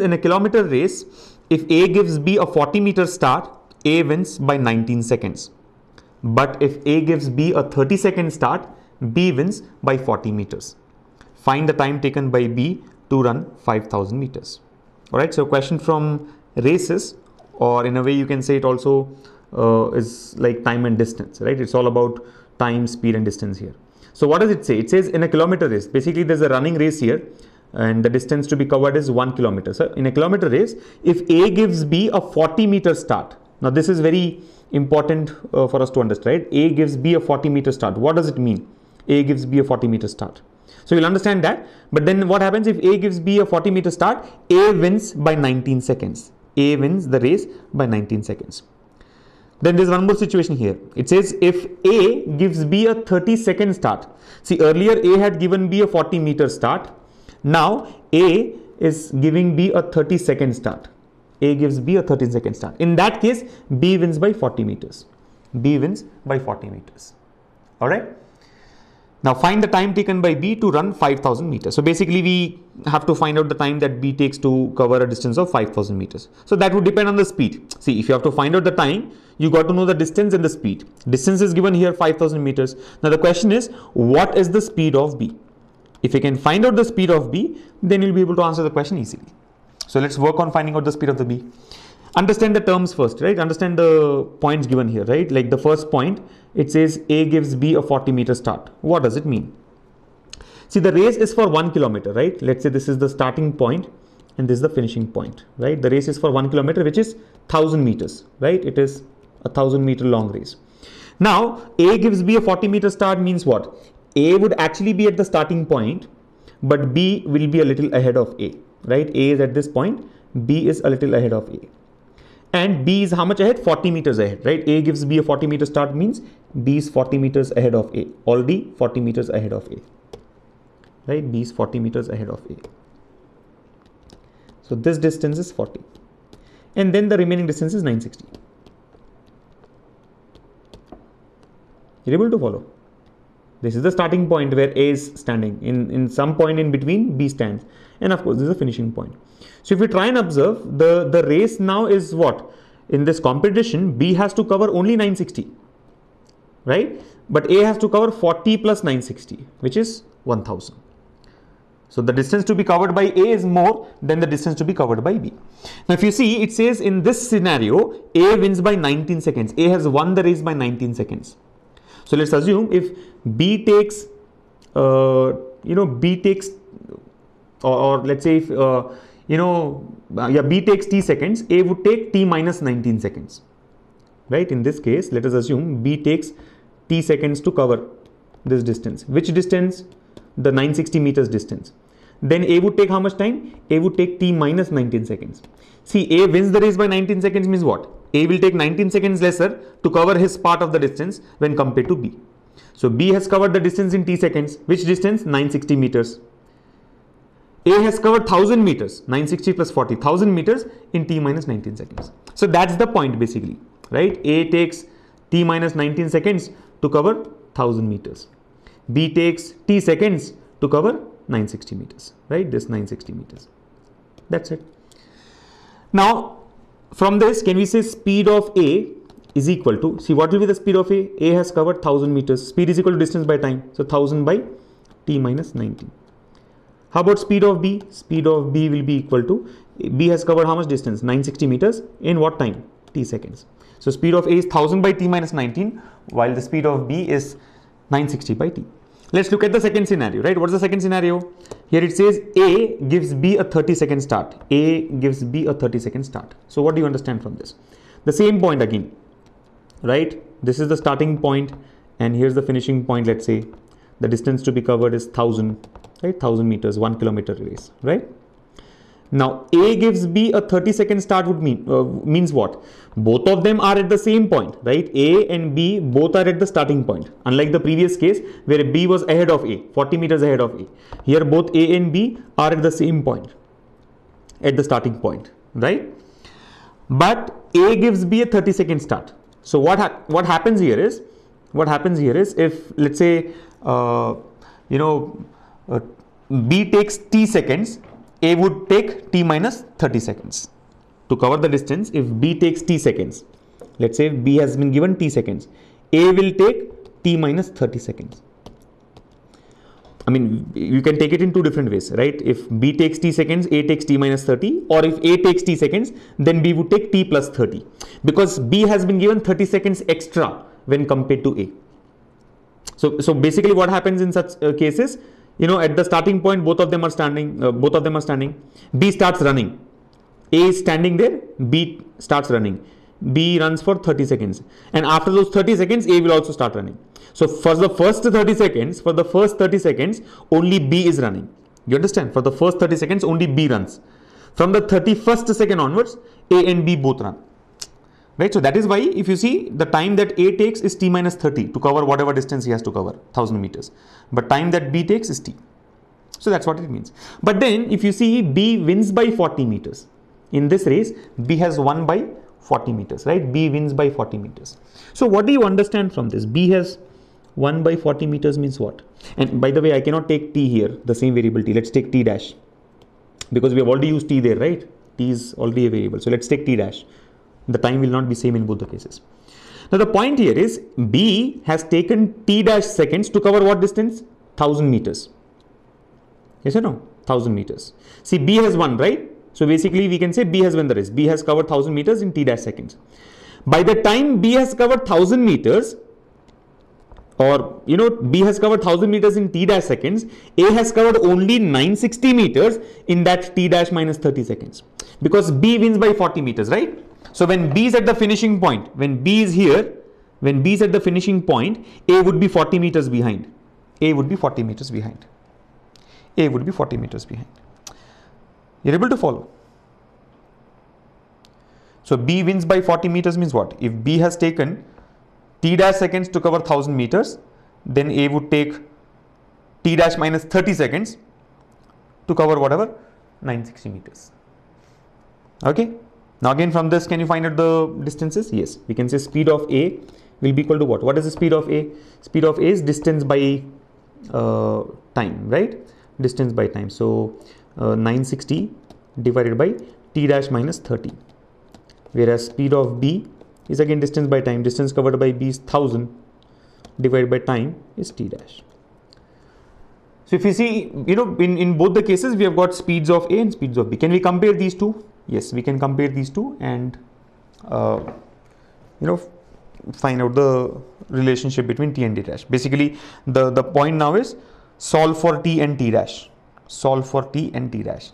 in a kilometer race, if A gives B a 40 meter start, A wins by 19 seconds. But if A gives B a 30 second start, B wins by 40 meters. Find the time taken by B to run 5000 meters. Alright, so question from races, or in a way you can say it also uh, is like time and distance, right? It's all about time, speed, and distance here. So, what does it say? It says in a kilometer race, basically, there's a running race here and the distance to be covered is 1 kilometer. So, in a kilometer race, if A gives B a 40 meter start, now this is very important uh, for us to understand? A gives B a 40 meter start. What does it mean? A gives B a 40 meter start. So you'll understand that. But then what happens if A gives B a 40 meter start? A wins by 19 seconds. A wins the race by 19 seconds. Then there's one more situation here. It says if A gives B a 30 second start. See earlier A had given B a 40 meter start now A is giving B a 30 second start. A gives B a 30 second start. In that case, B wins by 40 meters. B wins by 40 meters. Alright. Now find the time taken by B to run 5000 meters. So basically we have to find out the time that B takes to cover a distance of 5000 meters. So that would depend on the speed. See if you have to find out the time, you got to know the distance and the speed. Distance is given here 5000 meters. Now the question is what is the speed of B? If you can find out the speed of B, then you'll be able to answer the question easily. So let's work on finding out the speed of the B. Understand the terms first, right? Understand the points given here, right? Like the first point, it says A gives B a 40 meter start. What does it mean? See, the race is for one kilometer, right? Let's say this is the starting point and this is the finishing point, right? The race is for one kilometer, which is 1000 meters, right? It is a 1000 meter long race. Now, A gives B a 40 meter start means what? A would actually be at the starting point, but B will be a little ahead of A, right? A is at this point, B is a little ahead of A. And B is how much ahead? 40 meters ahead, right? A gives B a 40 meter start means B is 40 meters ahead of A, already 40 meters ahead of A, right? B is 40 meters ahead of A. So this distance is 40. And then the remaining distance is 960. You're able to follow? This is the starting point where A is standing. In, in some point in between, B stands. And of course, this is the finishing point. So if we try and observe, the, the race now is what? In this competition, B has to cover only 960. Right? But A has to cover 40 plus 960, which is 1000. So the distance to be covered by A is more than the distance to be covered by B. Now if you see, it says in this scenario, A wins by 19 seconds. A has won the race by 19 seconds. So let's assume if B takes, uh, you know, B takes, or, or let's say if, uh, you know, uh, yeah, B takes T seconds, A would take T minus 19 seconds, right? In this case, let us assume B takes T seconds to cover this distance. Which distance? The 960 meters distance. Then A would take how much time? A would take T minus 19 seconds. See, A wins the race by 19 seconds means what? A will take 19 seconds lesser to cover his part of the distance when compared to B. So B has covered the distance in T seconds. Which distance? 960 meters. A has covered 1000 meters, 960 plus 40, 1000 meters in T minus 19 seconds. So that's the point basically, right? A takes T minus 19 seconds to cover 1000 meters. B takes T seconds to cover 960 meters, right? This 960 meters. That's it. Now, from this, can we say speed of A is equal to, see what will be the speed of A? A has covered 1000 meters. Speed is equal to distance by time. So 1000 by T minus 19. How about speed of B? Speed of B will be equal to, B has covered how much distance? 960 meters in what time? T seconds. So speed of A is 1000 by T minus 19 while the speed of B is 960 by T. Let's look at the second scenario, right? What's the second scenario? Here it says A gives B a 30 second start. A gives B a 30 second start. So what do you understand from this? The same point again, right? This is the starting point and here's the finishing point, let's say. The distance to be covered is 1000, right? 1000 meters, 1 kilometer race, right? Now A gives B a 30 second start would mean uh, means what? Both of them are at the same point, right? A and B both are at the starting point. Unlike the previous case where B was ahead of A, 40 meters ahead of A. Here both A and B are at the same point, at the starting point, right? But A gives B a 30 second start. So what ha what happens here is what happens here is if let's say uh, you know uh, B takes T seconds A would take t minus 30 seconds. To cover the distance, if B takes t seconds, let's say B has been given t seconds, A will take t minus 30 seconds. I mean, you can take it in two different ways, right? If B takes t seconds, A takes t minus 30, or if A takes t seconds, then B would take t plus 30 because B has been given 30 seconds extra when compared to A. So, so basically what happens in such uh, cases, you know, at the starting point, both of them are standing, uh, both of them are standing. B starts running. A is standing there, B starts running. B runs for 30 seconds. And after those 30 seconds, A will also start running. So for the first 30 seconds, for the first 30 seconds, only B is running. You understand? For the first 30 seconds, only B runs. From the 31st second onwards, A and B both run. Right? So that is why if you see the time that A takes is T minus 30 to cover whatever distance he has to cover, 1000 meters. But time that B takes is T. So that's what it means. But then if you see B wins by 40 meters. In this race, B has won by 40 meters, right? B wins by 40 meters. So what do you understand from this? B has 1 by 40 meters means what? And by the way, I cannot take t here, the same variable t. Let's take t dash because we have already used t there, right? t is already a variable. So let's take t dash. The time will not be same in both the cases. Now the point here is B has taken t dash seconds to cover what distance? 1000 meters. Yes or no? 1000 meters. See B has won, right? So basically we can say B has won the race. B has covered 1000 meters in t dash seconds. By the time B has covered 1000 meters, or you know b has covered 1000 meters in t dash seconds a has covered only 960 meters in that t dash minus 30 seconds because b wins by 40 meters right so when b is at the finishing point when b is here when b is at the finishing point a would be 40 meters behind. A would be 40 meters behind. A would be 40 meters behind. You're able to follow. So b wins by 40 meters means what? If b has taken t dash seconds to cover 1000 meters, then A would take t dash minus 30 seconds to cover whatever 960 meters. Okay. Now again from this can you find out the distances? Yes, we can say speed of A will be equal to what? What is the speed of A? Speed of A is distance by uh, time, right? Distance by time. So uh, 960 divided by t dash minus 30. Whereas speed of B is again distance by time. Distance covered by b is 1000 divided by time is t dash. So if you see, you know, in, in both the cases, we have got speeds of A and speeds of B. Can we compare these two? Yes, we can compare these two and, uh, you know, find out the relationship between T and T dash. Basically, the, the point now is solve for T and T dash. Solve for T and T dash.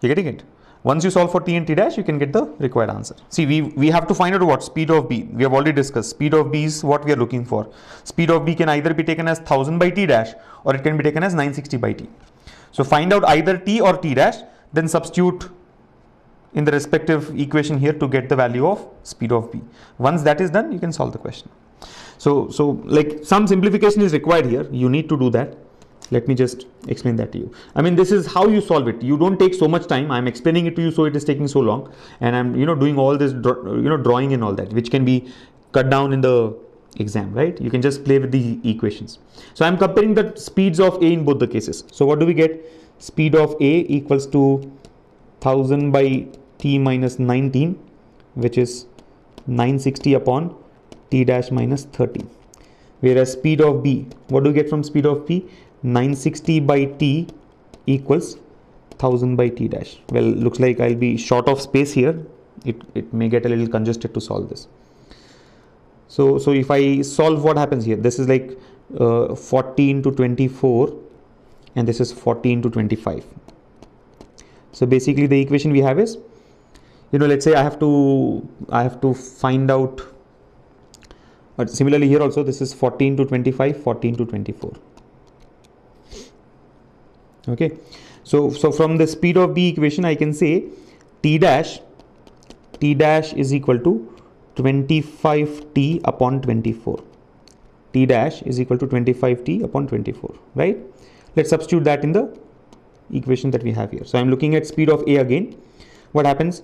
you're getting it? Once you solve for t and t dash, you can get the required answer. See, we, we have to find out what speed of b. We have already discussed. Speed of b is what we are looking for. Speed of b can either be taken as 1000 by t dash or it can be taken as 960 by t. So find out either t or t dash, then substitute in the respective equation here to get the value of speed of b. Once that is done, you can solve the question. So, so like some simplification is required here. You need to do that. Let me just explain that to you. I mean this is how you solve it. You don't take so much time. I'm explaining it to you so it is taking so long. And i'm you know doing all this you know drawing and all that which can be cut down in the exam right? You can just play with the equations. So i'm comparing the speeds of a in both the cases. So what do we get speed of a equals to 1000 by t minus 19 which is 960 upon t dash minus 30 whereas speed of b what do we get from speed of b 960 by t equals 1000 by t dash. Well, looks like I'll be short of space here. It, it may get a little congested to solve this. So, so if I solve what happens here, this is like uh, 14 to 24 and this is 14 to 25. So basically the equation we have is, you know, let's say I have to, I have to find out, but similarly here also this is 14 to 25, 14 to 24 okay? So so from the speed of b equation i can say t dash t dash is equal to 25t upon 24 t dash is equal to 25t upon 24 right let's substitute that in the equation that we have here. So i'm looking at speed of a again. What happens?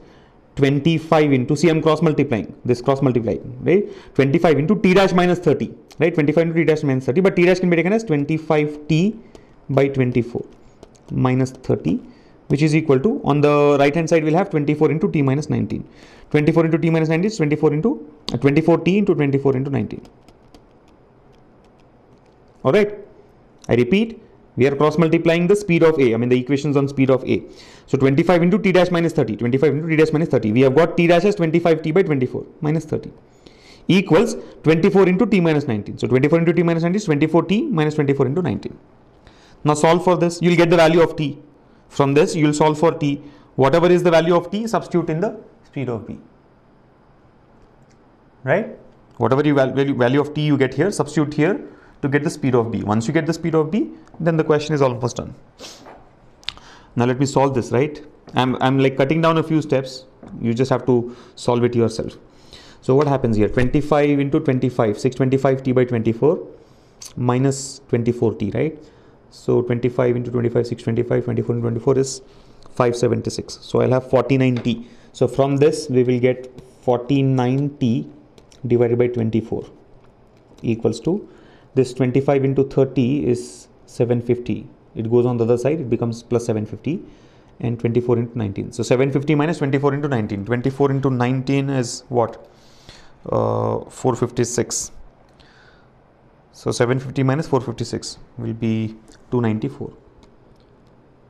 25 into see i'm cross multiplying. This cross multiplying right? 25 into t dash minus 30 right? 25 into t dash minus 30 but t dash can be taken as 25t by 24 minus 30 which is equal to on the right hand side we'll have 24 into t minus 19 24 into t minus 19 is 24 into uh, 24t into 24 into 19 all right. I repeat we are cross multiplying the speed of a i mean the equations on speed of a. So 25 into t dash minus 30 25 into t dash minus 30 we have got t dash as 25t by 24 minus 30 equals 24 into t minus 19 so 24 into t minus 19 is 24t minus 24 into 19 now solve for this. You'll get the value of t. From this you'll solve for t. Whatever is the value of t substitute in the speed of b. Right? Whatever you value, value of t you get here substitute here to get the speed of b. Once you get the speed of b, then the question is almost done. Now let me solve this, right? I'm, I'm like cutting down a few steps. You just have to solve it yourself. So what happens here? 25 into 25, 625t by 24 minus 24t, right? So 25 into 25, 625, 24 into 24 is 576. So I'll have 49t. So from this, we will get 49t divided by 24 equals to this 25 into 30 is 750 it goes on the other side it becomes plus 750 and 24 into 19 so 750 minus 24 into 19 24 into 19 is what? Uh, 456 so 750 minus 456 will be 294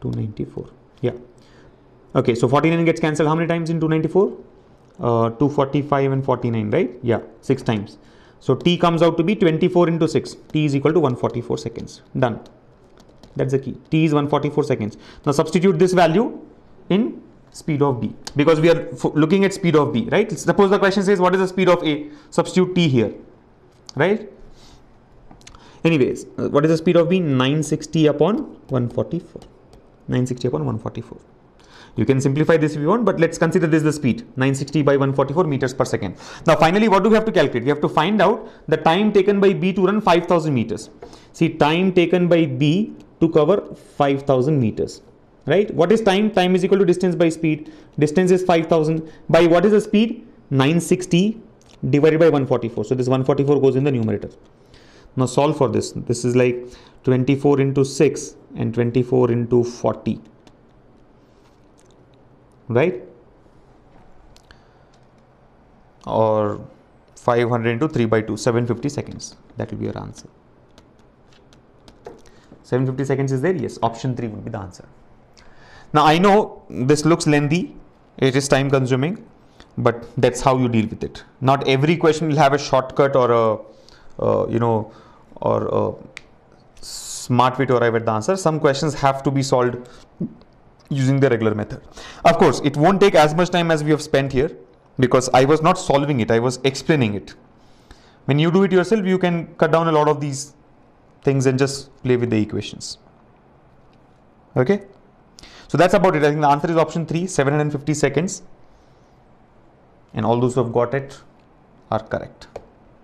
294 yeah. Okay so 49 gets cancelled how many times in 294 uh, 245 and 49 right? Yeah six times so t comes out to be 24 into 6. t is equal to 144 seconds. Done. That's the key. t is 144 seconds. Now substitute this value in speed of b because we are looking at speed of b, right? Suppose the question says what is the speed of a? Substitute t here, right? Anyways, uh, what is the speed of b? 960 upon 144. 960 upon 144. You can simplify this if you want, but let's consider this the speed 960 by 144 meters per second. Now, finally, what do we have to calculate? We have to find out the time taken by B to run 5000 meters. See, time taken by B to cover 5000 meters, right? What is time? Time is equal to distance by speed. Distance is 5000 by what is the speed? 960 divided by 144. So, this 144 goes in the numerator. Now, solve for this. This is like 24 into 6 and 24 into 40 right? Or 500 into 3 by 2 750 seconds. That will be your answer. 750 seconds is there? Yes option 3 would be the answer. Now i know this looks lengthy. It is time consuming but that's how you deal with it. Not every question will have a shortcut or a uh, you know or a smart way to arrive at the answer. Some questions have to be solved using the regular method. Of course, it won't take as much time as we have spent here because I was not solving it, I was explaining it. When you do it yourself, you can cut down a lot of these things and just play with the equations. Okay? So that's about it. I think the answer is option 3, 750 seconds. And all those who have got it are correct.